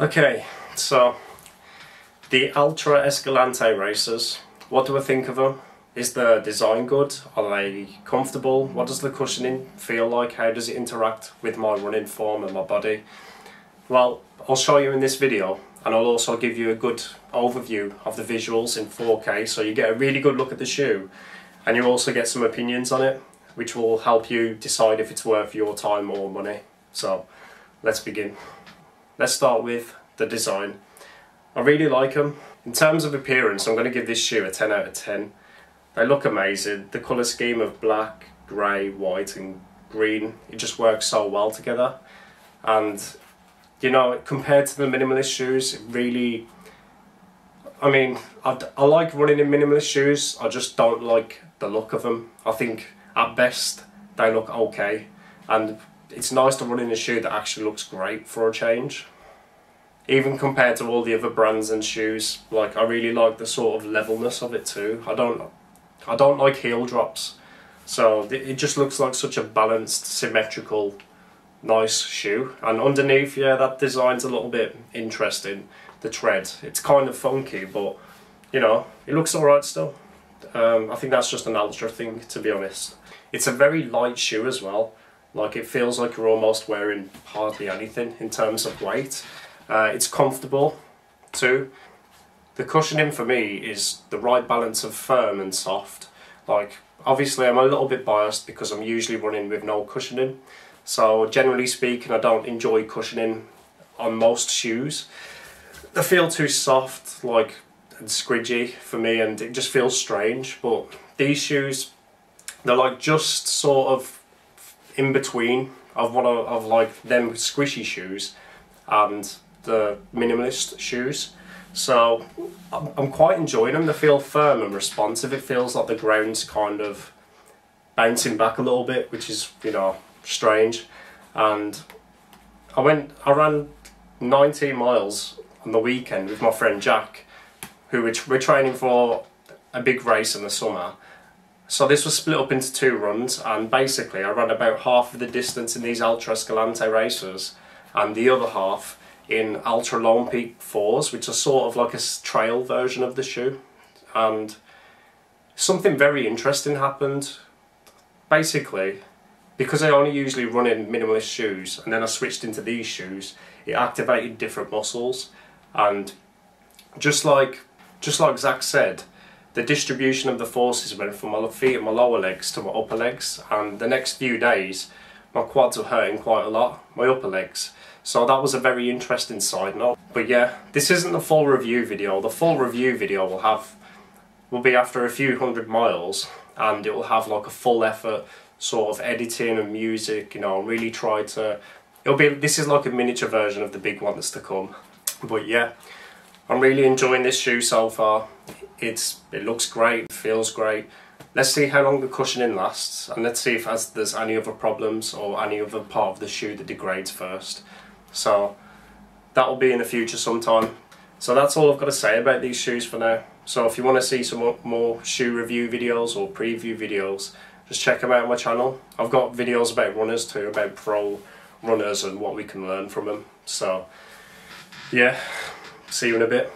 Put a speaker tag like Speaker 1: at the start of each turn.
Speaker 1: Okay, so the Altra Escalante racers, what do I think of them? Is the design good? Are they comfortable? What does the cushioning feel like? How does it interact with my running form and my body? Well, I'll show you in this video and I'll also give you a good overview of the visuals in 4K so you get a really good look at the shoe and you also get some opinions on it which will help you decide if it's worth your time or money. So let's begin. Let's start with the design. I really like them. In terms of appearance, I'm going to give this shoe a 10 out of 10. They look amazing. The colour scheme of black, grey, white and green, it just works so well together. And, you know, compared to the minimalist shoes, it really... I mean, I, I like running in minimalist shoes, I just don't like the look of them. I think, at best, they look okay. And it's nice to run in a shoe that actually looks great for a change. Even compared to all the other brands and shoes, like I really like the sort of levelness of it too. I don't, I don't like heel drops, so it just looks like such a balanced, symmetrical, nice shoe. And underneath, yeah, that design's a little bit interesting. The tread, it's kind of funky, but you know, it looks alright still. Um, I think that's just an Altra thing, to be honest. It's a very light shoe as well. Like it feels like you're almost wearing hardly anything in terms of weight. Uh, it's comfortable too. The cushioning for me is the right balance of firm and soft. Like obviously I'm a little bit biased because I'm usually running with no cushioning. So generally speaking I don't enjoy cushioning on most shoes. They feel too soft like and squidgy for me and it just feels strange but these shoes they're like just sort of in between of one of, of like them squishy shoes and the minimalist shoes. So I'm, I'm quite enjoying them. They feel firm and responsive. It feels like the ground's kind of bouncing back a little bit, which is you know strange. And I went, I ran 19 miles on the weekend with my friend Jack, who we're, we're training for a big race in the summer so this was split up into two runs and basically I ran about half of the distance in these Altra Escalante Racers and the other half in Altra Lone Peak 4s which are sort of like a trail version of the shoe and something very interesting happened. Basically, because I only usually run in minimalist shoes and then I switched into these shoes, it activated different muscles and just like just like Zach said, the distribution of the forces went from my feet and my lower legs to my upper legs and the next few days my quads were hurting quite a lot, my upper legs. So that was a very interesting side note. But yeah, this isn't the full review video. The full review video will have will be after a few hundred miles and it will have like a full effort sort of editing and music, you know, really try to it'll be this is like a miniature version of the big one that's to come. But yeah, I'm really enjoying this shoe so far. It's It looks great, feels great. Let's see how long the cushioning lasts and let's see if there's any other problems or any other part of the shoe that degrades first. So that will be in the future sometime. So that's all I've got to say about these shoes for now. So if you want to see some more shoe review videos or preview videos, just check them out on my channel. I've got videos about runners too, about pro runners and what we can learn from them. So yeah, See you in a bit.